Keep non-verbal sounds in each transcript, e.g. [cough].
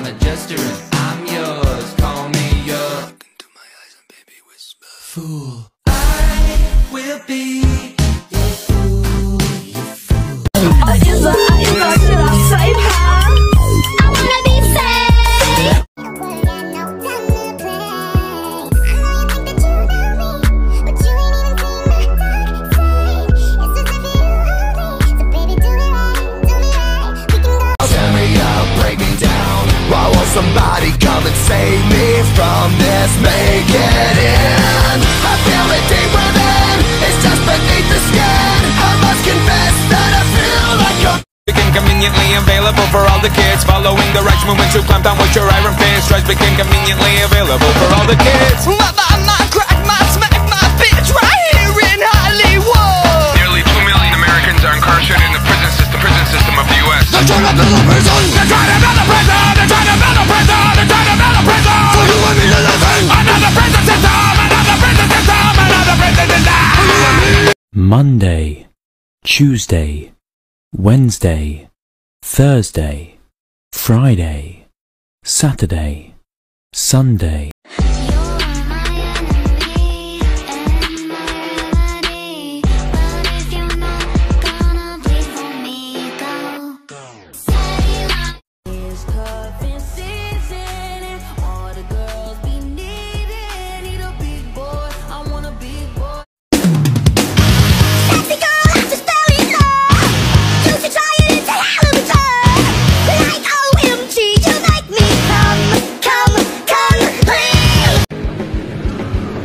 I'm a jester and I'm yours. Call me your. Look into my eyes and baby whisper. Fool. I will be this? Make it in. I feel it deep within. It's just beneath the skin. I must confess that I feel like a Became conveniently available for all the kids. Following the right movement to clamp down with your iron fist. Drugs became conveniently available for all the kids. My, my, my, crack, my, smack, my bitch. Right here in Hollywood. Nearly 2 million Americans are incarcerated in the prison system, prison system of the U.S. They're trying to build a prison They're Monday, Tuesday, Wednesday, Thursday, Friday, Saturday, Sunday.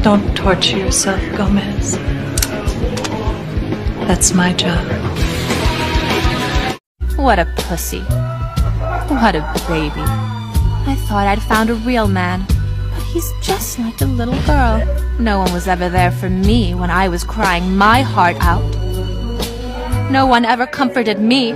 Don't torture yourself, Gomez. That's my job. What a pussy. What a baby. I thought I'd found a real man, but he's just like a little girl. No one was ever there for me when I was crying my heart out. No one ever comforted me.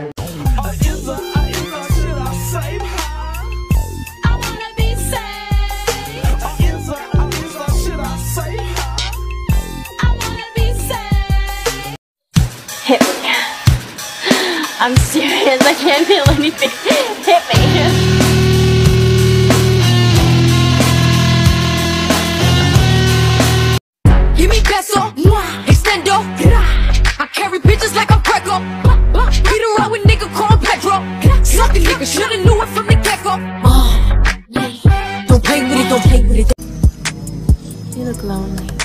I'm serious, I can't feel anything. [laughs] Hit me. Give me peso, mwah, extendo, I carry bitches like I'm Greco. Beat around with nigga called Pedro. Sucking nigga, shoulda knew it from the get-go. Uh, don't play with it, don't play with it. You look lonely.